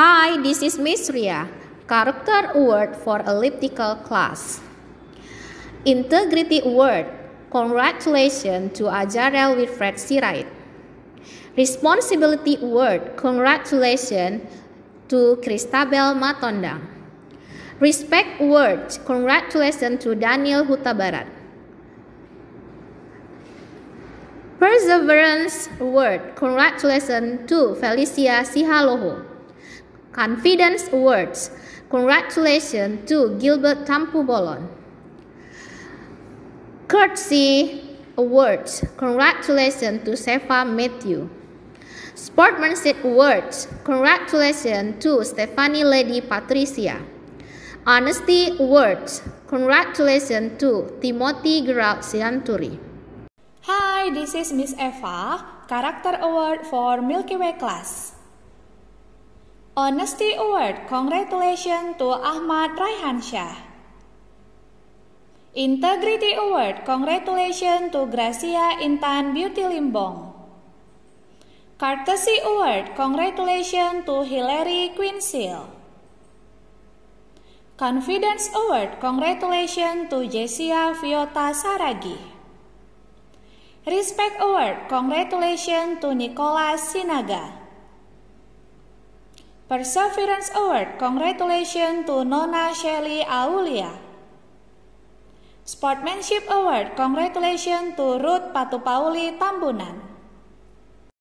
Hi, this is Miss Ria. Character Award for Elliptical Class. Integrity Award. Congratulations to Ajarel Wilfred Sirait. Responsibility Award. Congratulations to Christabel Matondang. Respect Award. Congratulations to Daniel Hutabarat. Perseverance Award. Congratulations to Felicia Sihaloho. Confidence Awards. Congratulations to Gilbert Tampubolon. Courtesy Awards. Congratulations to Sefa Matthew. Sportsmanship Awards. Congratulations to Stephanie Lady Patricia. Honesty Awards. Congratulations to Timothy Gerald Sianturi. Hi, this is Miss Eva, Character Award for Milky Way class. Honesty Award, congratulations to Ahmad Raihansyah. Integrity Award, congratulations to Gracia Intan Beauty Limbong. Courtesy Award, congratulations to Hillary Quinsil. Confidence Award, congratulations to Jessia Viota Saragi. Respect Award, congratulations to Nicholas Sinaga. Perseverance Award, congratulations to Nona Shelly Aulia. Sportsmanship Award, congratulations to Ruth Patupauli Tambunan.